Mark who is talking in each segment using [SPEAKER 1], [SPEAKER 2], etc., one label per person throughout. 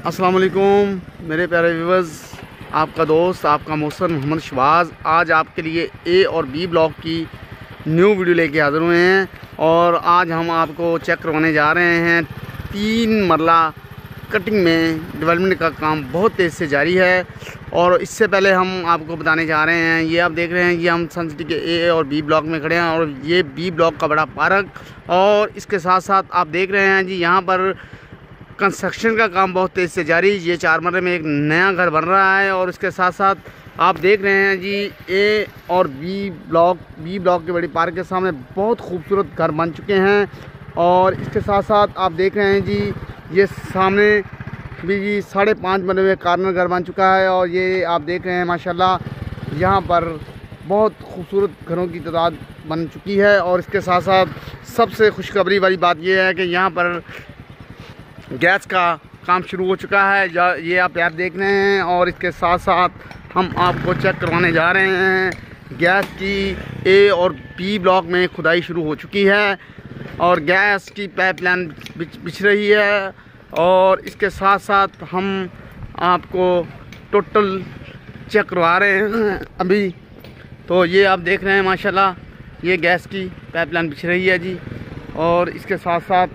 [SPEAKER 1] अस्सलाम वालेकुम मेरे प्यारे व्यूवर्स, आपका दोस्त, आपका मौसम मोहम्मद शबाज आज आपके लिए ए और बी ब्लॉक की न्यू वीडियो लेके हाज़िर हुए हैं और आज हम आपको चेक करवाने जा रहे हैं तीन मरला कटिंग में डेवलपमेंट का काम बहुत तेज़ से जारी है और इससे पहले हम आपको बताने जा रहे हैं, ये आप देख रहे हैं कि हम सन सिटी के ए और बी ब्लॉक में खड़े हैं और ये बी ब्लॉक का बड़ा पार्क और इसके साथ साथ आप देख रहे हैं जी यहाँ पर कंस्ट्रक्शन का काम बहुत तेज़ से जारी। ये चार मरले में एक नया घर बन रहा है और इसके साथ साथ आप देख रहे हैं जी, ए और बी ब्लॉक बी ब्लॉक के बड़ी पार्क के सामने बहुत खूबसूरत घर बन चुके हैं और इसके साथ साथ आप देख रहे हैं जी, ये सामने भी जी साढ़े पाँच मरले में कार्नर घर बन चुका है और ये आप देख रहे हैं माशाल्लाह, यहाँ पर बहुत खूबसूरत घरों की तादाद बन चुकी है और इसके साथ साथ सबसे खुशखबरी वाली बात यह है कि यहाँ पर गैस का काम शुरू हो चुका है। ये आप यार देख रहे हैं और इसके साथ साथ हम आपको चेक करवाने जा रहे हैं। गैस की ए और बी ब्लॉक में खुदाई शुरू हो चुकी है और गैस की पाइपलाइन बिछ बिछ रही है और इसके साथ साथ हम आपको टोटल चेक करवा रहे हैं अभी। तो ये आप देख रहे हैं, माशाल्लाह, ये गैस की पाइपलाइन बिछ रही है जी और इसके साथ साथ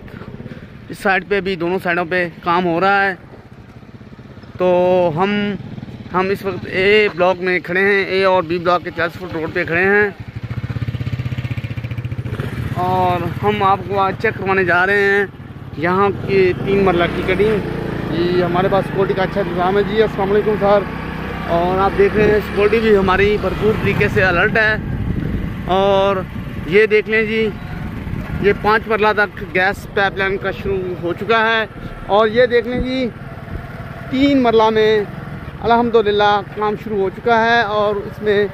[SPEAKER 1] इस साइड पे भी, दोनों साइडों पे काम हो रहा है। तो हम हम इस वक्त ए ब्लॉक में खड़े हैं, ए और बी ब्लॉक के चालीस फुट रोड पे खड़े हैं। और हम आपको आज चेक करवाने जा रहे हैं। यहाँ की तीन मरला की कटिंग। जी, हमारे पास सिक्योरिटी का अच्छा इंतज़ाम है। जी असल सर। और आप देख रहे हैं सिक्योरिटी भी हमारी भरपूर तरीके से अलर्ट है। और ये देख लें जी ये पाँच मरला तक गैस पाइपलाइन का शुरू हो चुका है और ये देख लें जी, तीन मरला में अल्हम्दुलिल्लाह काम शुरू हो चुका है और इसमें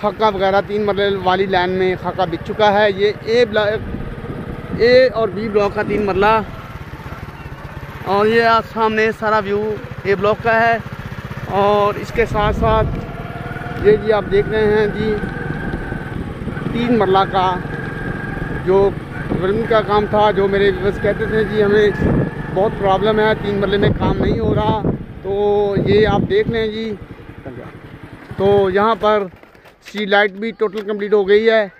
[SPEAKER 1] खाका वगैरह, तीन मरले वाली लाइन में खाका बिक चुका है। ये ए ब्लॉक ए और बी ब्लॉक का तीन मरला। और ये आप सामने सारा व्यू ए ब्लॉक का है और इसके साथ साथ ये जी आप देख रहे हैं जी, तीन मरला का जो डेवलपमेंट का काम था, जो मेरे बस कहते थे जी हमें बहुत प्रॉब्लम है, तीन मरले में काम नहीं हो रहा तो ये आप देख लें जी। तो यहाँ पर सी लाइट भी टोटल कंप्लीट हो गई है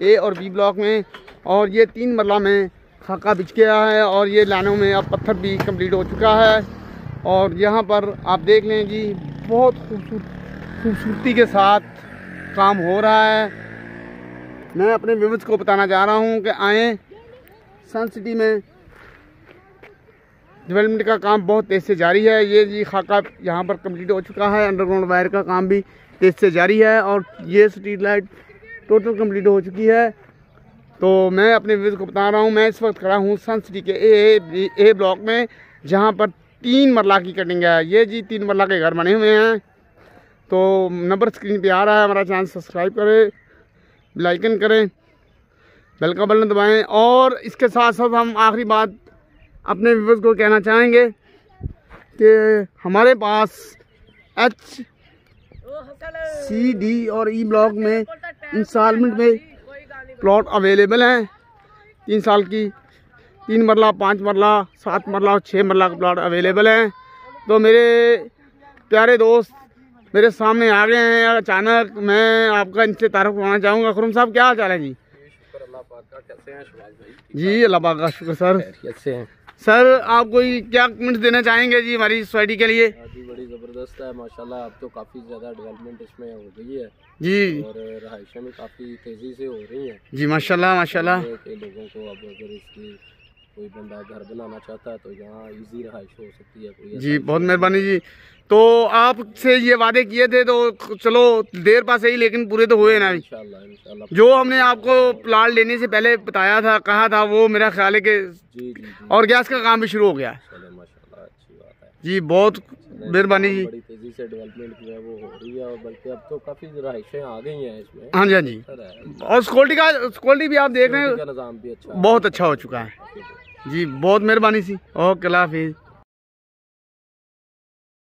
[SPEAKER 1] ए और बी ब्लॉक में, और ये तीन मरला में खाका बिछ गया है, और ये लाइनों में अब पत्थर भी कंप्लीट हो चुका है। और यहाँ पर आप देख लें जी बहुत खूबसूरती के साथ काम हो रहा है। मैं अपने व्यूवर्स को बताना चाह रहा हूँ कि आए सन सिटी में डेवलपमेंट का काम बहुत तेज़ से जारी है। ये जी खाका यहाँ पर कंप्लीट हो चुका है। अंडरग्राउंड वायर का काम भी तेज़ से जारी है और ये स्ट्रीट लाइट टोटल कंप्लीट हो चुकी है। तो मैं अपने व्यूवर्स को बता रहा हूँ। मैं इस वक्त खड़ा हूँ सन सिटी के ए ए ब्लॉक में, जहाँ पर तीन मरला की कटिंग है। ये जी तीन मरला के घर बने हुए हैं। तो नंबर स्क्रीन पे आ रहा है। हमारा चैनल सब्सक्राइब करें। लाइकन करें बेल का बटन दबाएँ और इसके साथ साथ हम आखिरी बात अपने व्यूवर्स को कहना चाहेंगे कि हमारे पास एच सी डी और ई ब्लॉक में इंस्टॉलमेंट में प्लॉट अवेलेबल हैं। तीन साल की, तीन मरला, पाँच मरला, सात मरला और छः मरला का प्लाट अवेलेबल हैं। तो मेरे प्यारे दोस्त मेरे सामने आ गए हैं अचानक मैं आपका इनसे तारफ करना चाहूँगा। खुरम साहब क्या हाल चाल है जी? जी अल्लाह पाक का शुक्र सर। कैसे हैं। सर आप कोई क्या कमेंट देना चाहेंगे जी हमारी सोसाइटी के लिए?
[SPEAKER 2] हाँ जी बड़ी ज़बरदस्त है माशाल्लाह। अब तो काफ़ी ज़्यादा डेवलपमेंट इसमें हो गई है।
[SPEAKER 1] जी।
[SPEAKER 2] और रहायशें भी काफ़ी तेज़ी से हो रही हैं।
[SPEAKER 1] जी माशाल्लाह माशाल्लाह।
[SPEAKER 2] लोगों को अब अगर इसकी कोई बंदा घर बनाना चाहता है तो यहाँ इजी रहाइश हो सकती है कोई
[SPEAKER 1] जी बहुत मेहरबानी जी। तो आपसे ये वादे किए थे तो चलो देर पास ही लेकिन पूरे तो हुए ना
[SPEAKER 2] इंशाल्लाह इंशाल्लाह।
[SPEAKER 1] जो हमने आपको प्लाट लेने से पहले बताया था कहा था वो मेरा ख्याल है कि
[SPEAKER 2] जी जी
[SPEAKER 1] और गैस का काम भी शुरू हो गया
[SPEAKER 2] अच्छी है।
[SPEAKER 1] जी बहुत मेहरबानी जी।
[SPEAKER 2] बड़ी तेज़ी से डेवलपमेंट जो है वो हो रही है और बल्कि अब तो काफ़ी रहाइशें आ गई हैं इसमें।
[SPEAKER 1] हाँ जी हाँ जी। और सिक्योरिटी का सिक्योरिटी भी आप देख रहे हैं
[SPEAKER 2] निज़ाम भी अच्छा
[SPEAKER 1] बहुत अच्छा हो चुका है। जी बहुत मेहरबानी सी। ओके हाफिज़।